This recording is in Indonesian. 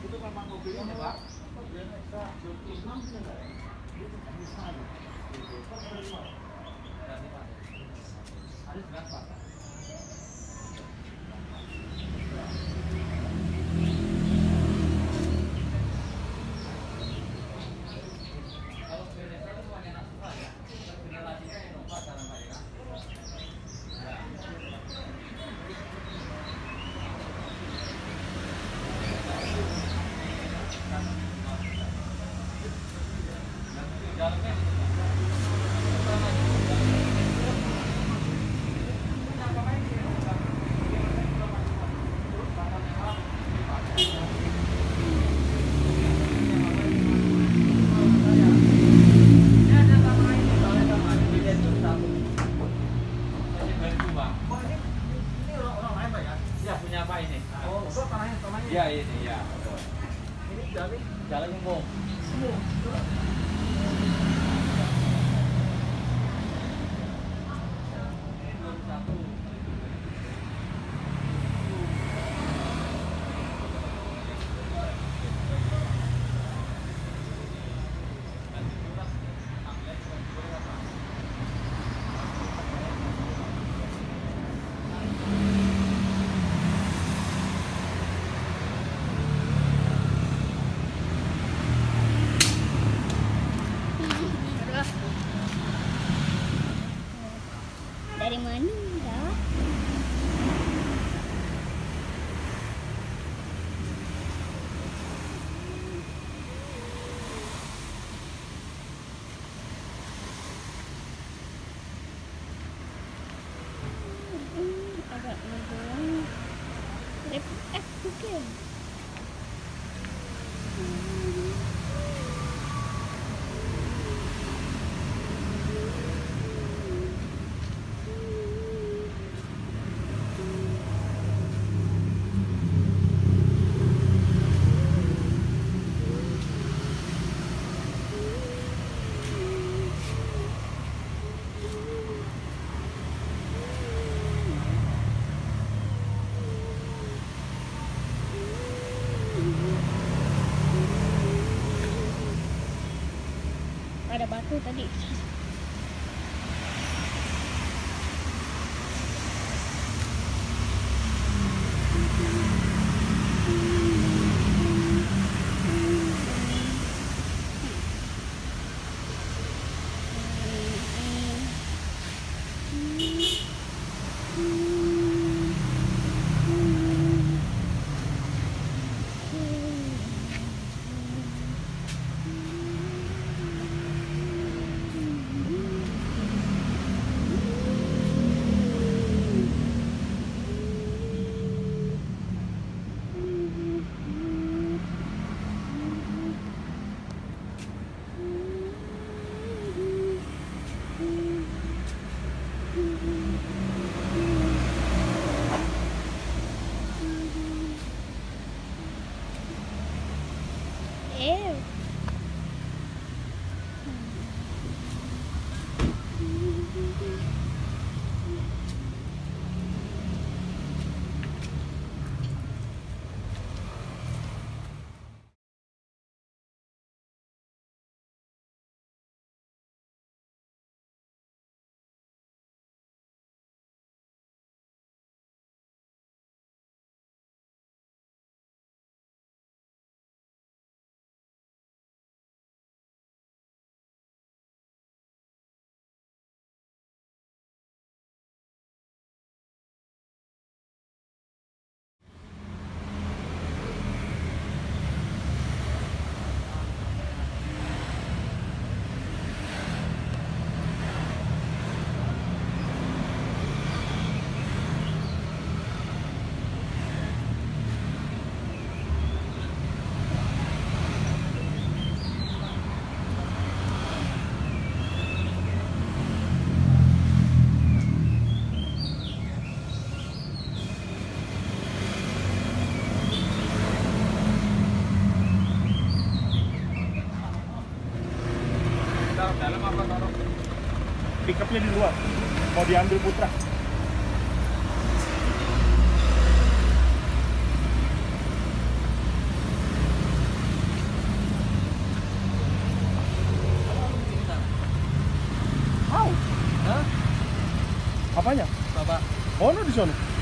itu memang mobilnya ya pak ada berapa Ada batu tadi. Pickupnya di luar. Mau diambil putra. Apanya? Bapak. Oh, no di sana.